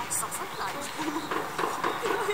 Ai, são fantásticos.